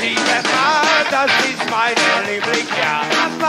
sie des Vaters ist mein Liebling, ja.